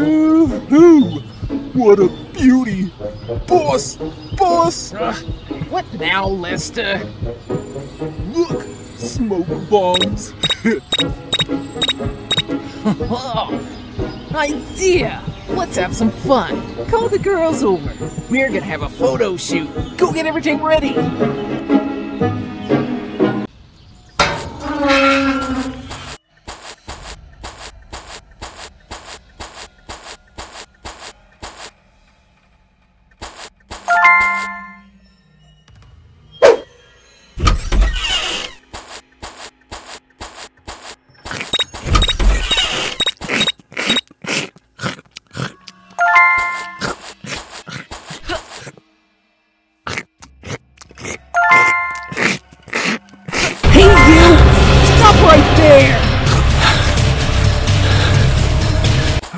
Woo-hoo! What a beauty! Boss! Boss! Uh, what now, Lester? Look! Smoke bombs! Oh, idea! Let's have some fun. Call the girls over. We're gonna have a photo shoot. Go get everything ready.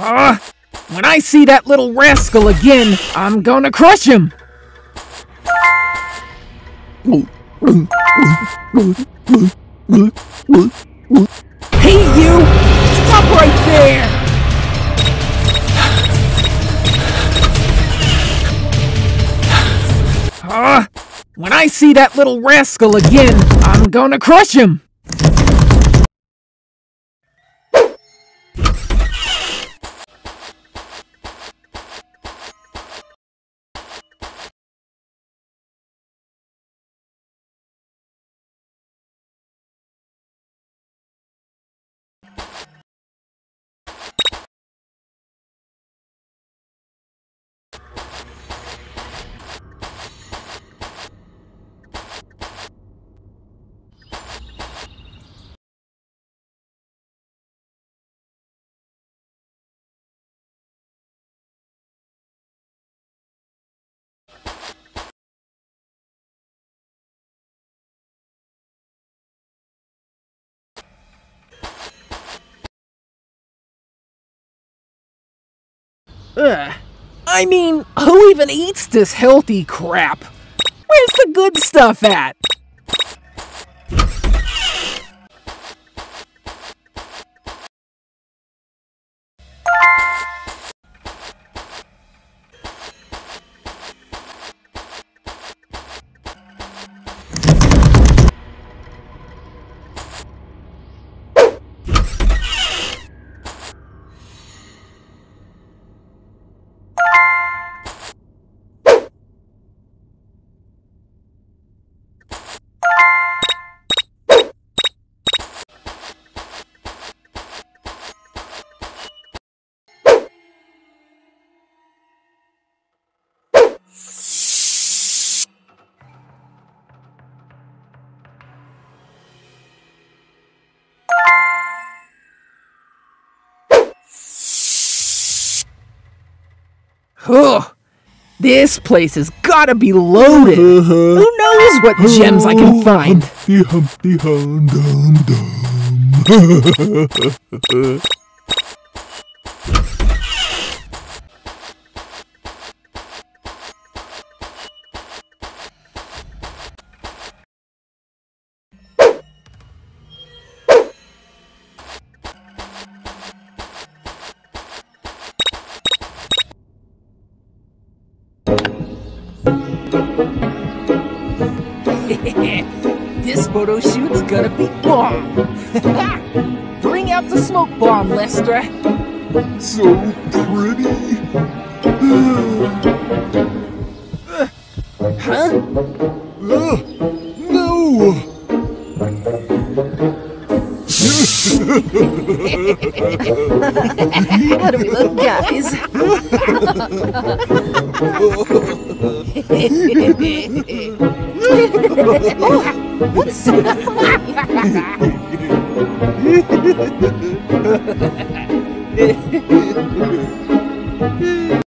Ah! when I see that little rascal again, I'm gonna crush him! Hey, you! Stop right there! Ah! when I see that little rascal again, I'm gonna crush him! Ugh. I mean, who even eats this healthy crap? Where's the good stuff at? Ugh. This place has gotta be loaded. Who knows what gems I can find? this photo shoot's gonna be bomb. Bring out the smoke bomb, Lester. So pretty! Huh? Ugh, How do we look, guys? Oh, what's so funny?